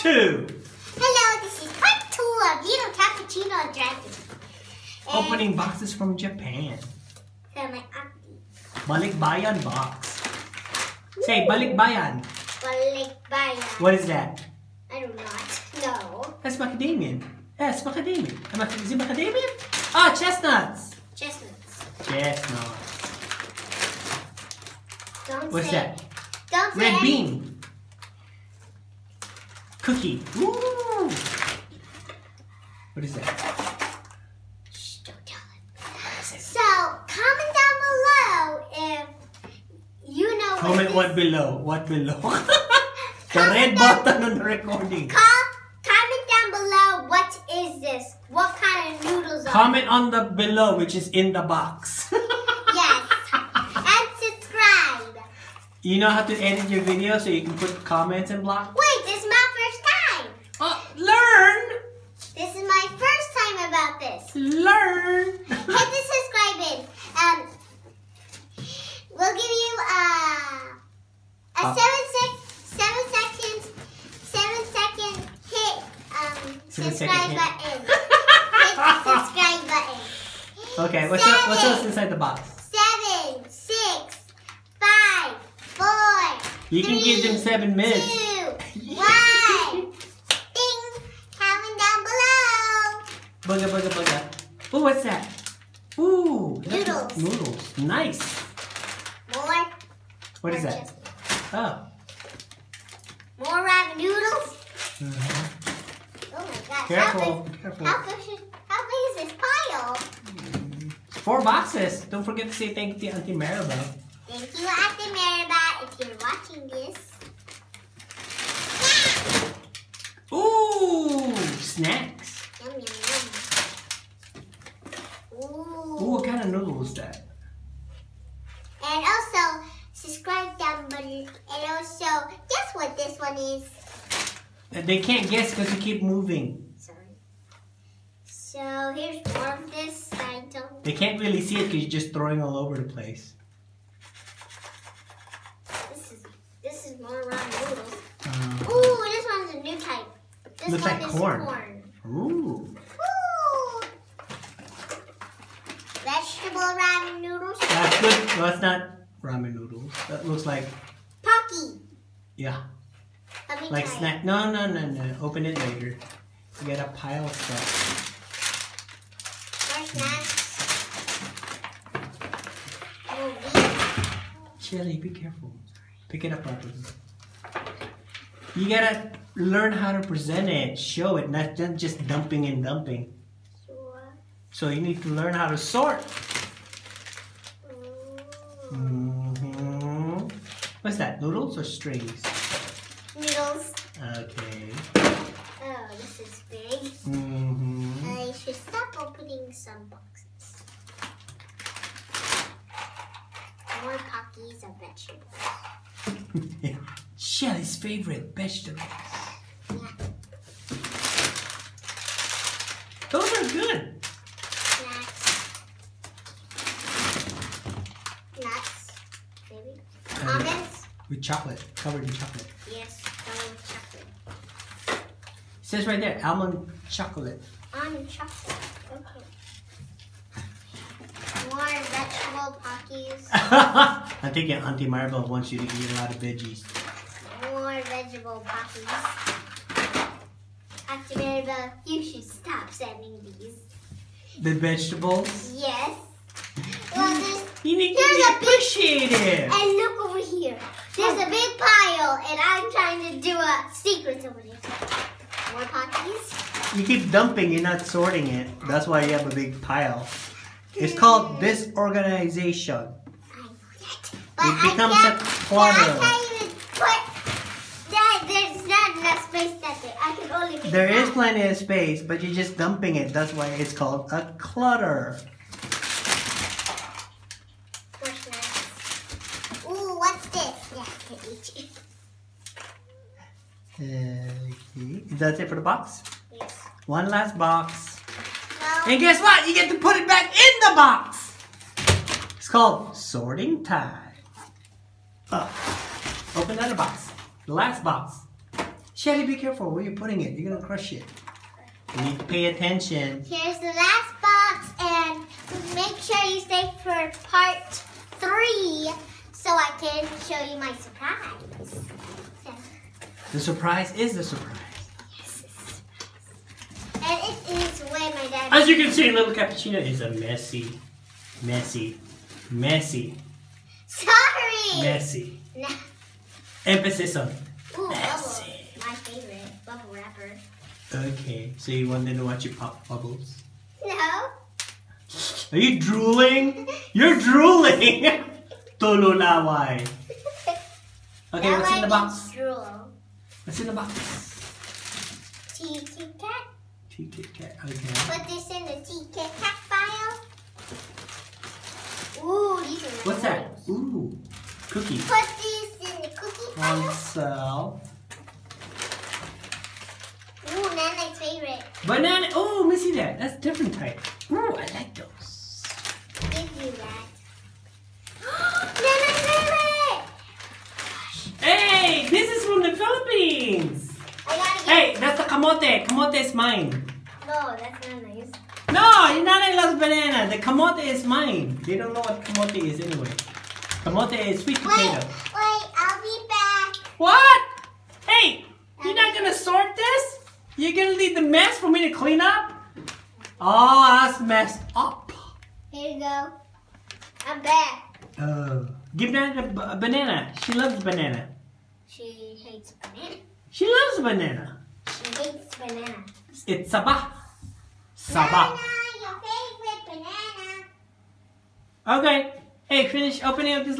two. Hello, this is part two of Little Cappuccino Dragon. And Opening boxes from Japan. So my auntie. Balikbayan box. Say Balikbayan. Balikbayan. What is that? I do not know. That's macadamian. Yes, macadamian. Am I- Is it macadamian? Ah, chestnuts. Chestnuts. Chestnuts. Don't What's say. that? Don't say Red any- bean. Cookie. Ooh. What is that? Shh, don't tell it. It? So comment down below if you know Comment what what below. What below? the red button on the recording. Com- comment down below what is this? What kind of noodles are Comment on the below, which is in the box. Yes. and subscribe. you know how to edit your video so you can put comments and block? Wait, this is my first time. Oh, learn! This is my first time Learn! Hit the subscribe button. Um, we'll give you uh, a Uh. seven sec, seven seconds, seven second hit um Seven subscribe button. hit the subscribe button. Okay, what's, up, what's else inside the box? Seven, six, five, four. You can give them seven minutes. Two, one. Ding. Comment down below. Bugga, bugga, bugga. Oh, what's that? Ooh, Noodles. Noodles. Nice. More. What is that? Oh. More ramen noodles. Mhm. Oh my gosh. Careful, How big, careful. how big, how big is this pile? Four boxes. Don't forget to say thank you to Auntie Maribel. Thank you, Auntie Maribel, if you're watching this. Ooh, snacks. Yum, yum, yum. Ooh. Ooh, what kind of noodle is that? And also, below. And also, guess what this one is? They can't guess because you keep moving. Sorry. So, here's more of this. Don't... They can't really see it because you're just throwing all over the place. This is, this is more ramen noodles. Um, Ooh, this one's a new type. This Looks one like is corn. corn. ooh, Ooh. Vegetable ramen noodles. that's good. No, that's not ramen noodles. That looks like. Yeah, like snack. No, no, no, no. Open it later. You get a pile of stuff. More snacks. Oh. Shelly, be careful. Pick it up properly. You gotta learn how to present it, show it, not just dumping and dumping. Sure. So you need to learn how to sort. Ooh. hmm What's that? Noodles or strings? Noodles. Okay. Oh, this is big. Mm -hmm. I should stop opening some boxes. More Pockies of vegetables. Shelly's favorite vegetables. Yeah. Those are good. Snacks. Nuts. Maybe. Almonds. With chocolate, covered in chocolate. Yes. Almond chocolate. It says right there, almond chocolate. Almond chocolate. Okay. More vegetable Pockies. I think Auntie Maribel wants you to eat a lot of veggies. More vegetable Pockies. Auntie Maribel, you should stop sending these. The vegetables. Yes. Well, there's, You need to There's be a appreciative. and look. There's a big pile, and I'm trying to do a secret over. More Pockies. You keep dumping, you're not sorting it. That's why you have a big pile. It's hmm. called disorganization. I It I becomes a but clutter. I can't even put that. There's not enough space that there. I can only make There plenty of space, but you're just dumping it. That's why it's called a clutter. More snacks. Ooh, what's this? Yeah, I can it. Okay. That's it for the box. Yes. One last box. Well, And guess what? You get to put it back in the box. It's called sorting time. Oh, open another box. The last box. Shelly, be careful where you're putting it. You're gonna crush it. You need to pay attention. Here's the last box, and make sure you stay for part three so I can show you my surprise. The surprise is the surprise. Yes. And it is when my dad. As you can see, little cappuccino is a messy, messy, messy, Sorry. messy. Nah. Emphasis on Ooh, Messy. bubble. My favorite bubble wrapper. Okay, so you want wanted to watch it pop bubbles? No. Are you drooling? You're drooling! Tululaway. Okay, Now what's in the box? Drool. What's in the box? Tea Kit Kat. Tea Kit Kat. Okay. Put this in the Tea Kit Kat file. Ooh, these are What's that? Ooh, cookies. Put this in the cookie file. Also, Ooh, Nana's favorite. banana. Oh, Missy, that. That's different type. Ooh, I like those. Give you that. Nana's favorite. Hey, this is from the Philippines. I gotta get. Hey, that's the kamote. Kamote is mine. No, that's not nice. No, your nana loves banana. The kamote is mine. They don't know what kamote is anyway. Kamote is sweet potato. wait, I'll be back. What? Hey, you're not gonna sort this? You're gonna leave the mess for me to clean up? Oh, that's messed up. Here you go. I'm back. Oh, give Nana b- a banana. She loves banana. She hates banana. She loves banana. She hates banana. It's Saba. Saba. Nana, your favorite banana. Okay. Hey, finish opening up this